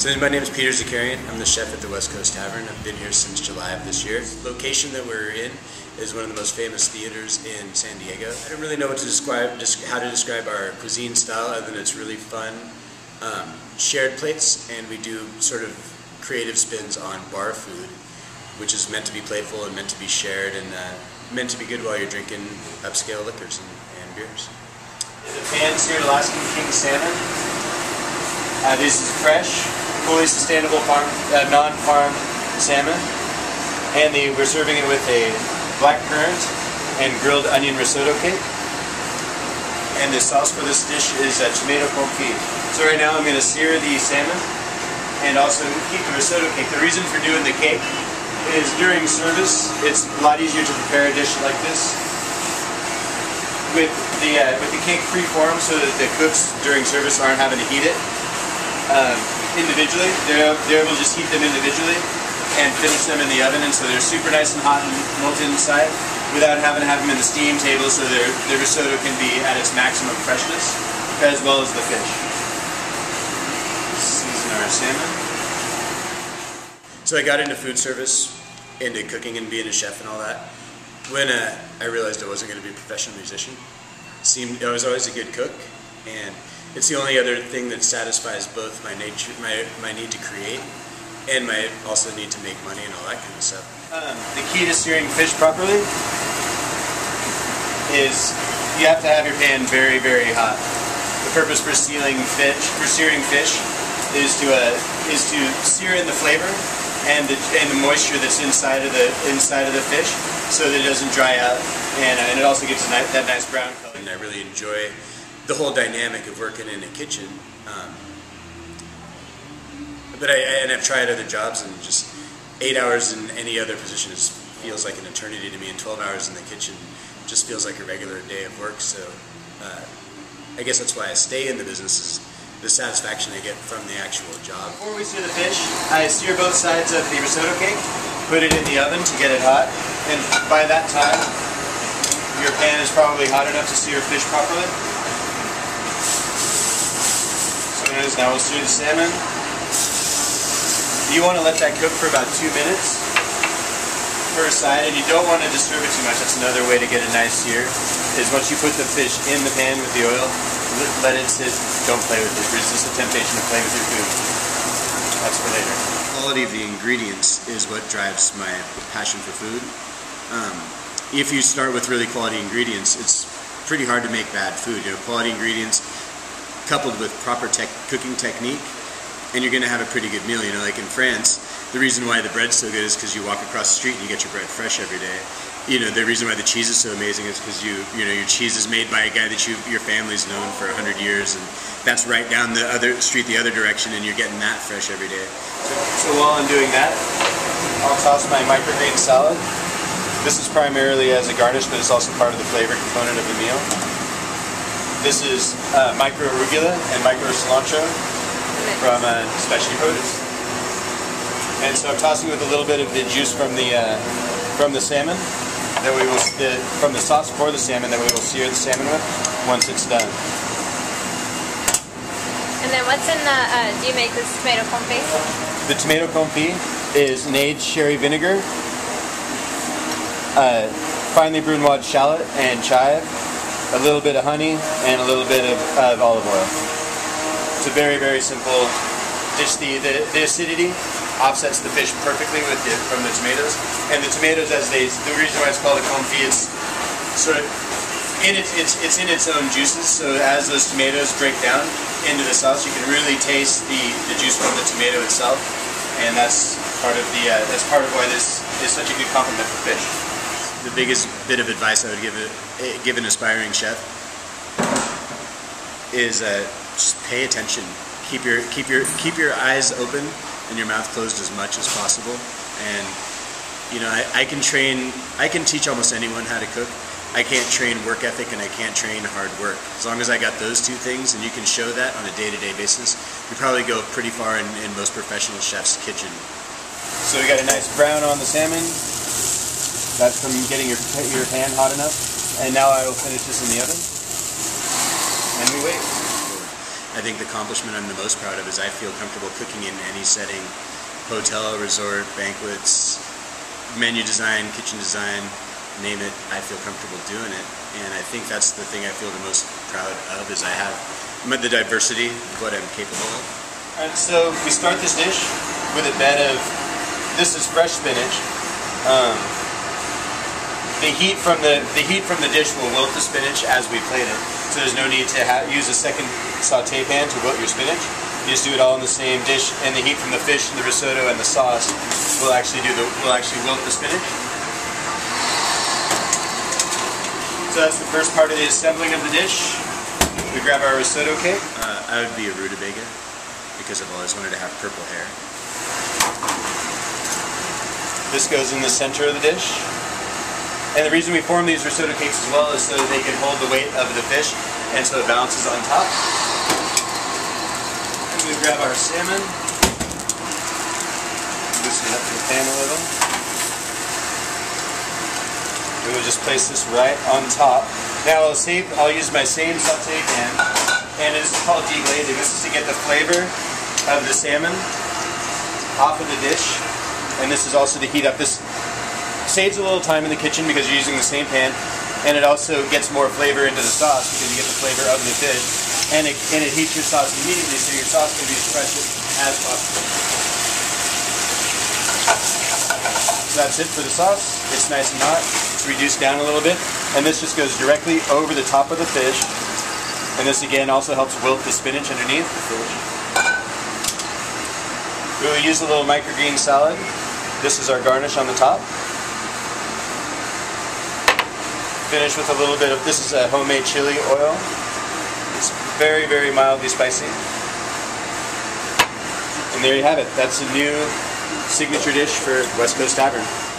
So my name is Peter Zakarian. I'm the chef at the West Coast Tavern. I've been here since July of this year. The location that we're in is one of the most famous theaters in San Diego. I don't really know what to describe, how to describe our cuisine style other than it's really fun, um, shared plates, and we do sort of creative spins on bar food, which is meant to be playful and meant to be shared and uh, meant to be good while you're drinking upscale liquors and, and beers. The pan-seared Alaskan king salmon. Uh, this is fresh, fully sustainable farm, uh, non-farm salmon. And the, we're serving it with a black currant and grilled onion risotto cake. And the sauce for this dish is a tomato confit. So right now I'm going to sear the salmon and also keep the risotto cake. The reason for doing the cake is during service, it's a lot easier to prepare a dish like this with the uh, with the cake pre-formed so that the cooks during service aren't having to heat it um, individually. They're, they're able to just heat them individually and finish them in the oven, and so they're super nice and hot and melted inside without having to have them in the steam table so their, their risotto can be at its maximum freshness, as well as the fish. Season our salmon. So I got into food service, into cooking and being a chef and all that, when uh, I realized I wasn't going to be a professional musician. Seemed I was always a good cook, and it's the only other thing that satisfies both my nature, my my need to create, and my also need to make money and all that kind of stuff. Um, the key to searing fish properly is you have to have your pan very, very hot. The purpose for sealing fish, for searing fish, is to uh, is to sear in the flavor and the and the moisture that's inside of the inside of the fish, so that it doesn't dry out, and, uh, and it also gives nice, that nice brown color. And I really enjoy the whole dynamic of working in a kitchen. Um, but I, and I've tried other jobs and just eight hours in any other position feels like an eternity to me, and 12 hours in the kitchen just feels like a regular day of work. So uh, I guess that's why I stay in the business is the satisfaction I get from the actual job. Before we sear the fish, I sear both sides of the risotto cake, put it in the oven to get it hot, and by that time, your pan is probably hot enough to sear fish properly. Now we'll sear the salmon. You want to let that cook for about two minutes per side, and you don't want to disturb it too much. That's another way to get a nice sear, is once you put the fish in the pan with the oil, let it sit, don't play with it. Resist the temptation to play with your food. That's for later. The quality of the ingredients is what drives my passion for food. Um, if you start with really quality ingredients, it's pretty hard to make bad food. You know, quality ingredients coupled with proper tech, cooking technique, and you're going to have a pretty good meal. You know, like in France, the reason why the bread's so good is because you walk across the street and you get your bread fresh every day. You know, the reason why the cheese is so amazing is because you, you know, your cheese is made by a guy that you, your family's known for hundred years, and that's right down the other street, the other direction, and you're getting that fresh every day. So, so while I'm doing that, I'll toss my microgreen salad. This is primarily as a garnish, but it's also part of the flavor component of the meal. This is uh, micro arugula and micro cilantro from uh, Specialty Produce. And so I'm tossing with a little bit of the juice from the uh, from the salmon that we will the, from the sauce for the salmon that we will sear the salmon with once it's done. And then what's in the? Uh, do you make this tomato confit? The tomato confit is an aged sherry vinegar, uh, finely brunoise shallot and chive, a little bit of honey, and a little bit of, of olive oil. It's a very, very simple dish. The, the, the acidity offsets the fish perfectly with the, from the tomatoes. And the tomatoes, as they, the reason why it's called a confit, it's sort of in its, it's, it's in its own juices. So as those tomatoes break down into the sauce, you can really taste the, the juice from the tomato itself. And that's part of the, uh, that's part of why this is such a good complement for fish the biggest bit of advice I would give a, give an aspiring chef is uh, just pay attention. Keep your keep your keep your eyes open and your mouth closed as much as possible. And you know, I, I can train, I can teach almost anyone how to cook. I can't train work ethic and I can't train hard work. As long as I got those two things and you can show that on a day-to-day basis, you probably go pretty far in, in most professional chefs' kitchen. So we got a nice brown on the salmon. That's from getting your, your pan hot enough. And now I will finish this in the oven. And we wait. I think the accomplishment I'm the most proud of is I feel comfortable cooking in any setting, hotel, resort, banquets, menu design, kitchen design, name it. I feel comfortable doing it, and I think that's the thing I feel the most proud of is I have the diversity of what I'm capable of. Alright, so we start this dish with a bed of, this is fresh spinach. Um, the heat from the the heat from the dish will wilt the spinach as we plate it. So there's no need to ha- use a second saute pan to wilt your spinach. You just do it all in the same dish, and the heat from the fish, and the risotto, and the sauce will actually do the will actually wilt the spinach. So that's the first part of the assembling of the dish. We grab our risotto cake. Uh, I would be a rutabaga because I've always wanted to have purple hair. This goes in the center of the dish. And the reason we form these risotto cakes as well is so they can hold the weight of the fish and so it balances on top. And we grab our salmon, loosen it up in the pan a little. And we'll just place this right on top. Now I'll save, I'll use my same saute pan, and it's called deglazing. This is to get the flavor of the salmon off of the dish, and this is also to heat up. This saves a little time in the kitchen because you're using the same pan, and it also gets more flavor into the sauce because you get the flavor of the fish, and it, and it heats your sauce immediately, so your sauce can be as fresh as possible. So that's it for the sauce. It's nice and hot. It's reduced down a little bit, and this just goes directly over the top of the fish. And this again also helps wilt the spinach underneath the fish. We will use a little microgreen salad. This is our garnish on the top. Finish with a little bit of, this is a homemade chili oil. It's very, very mildly spicy. And there you have it. That's a new signature dish for West Coast Tavern.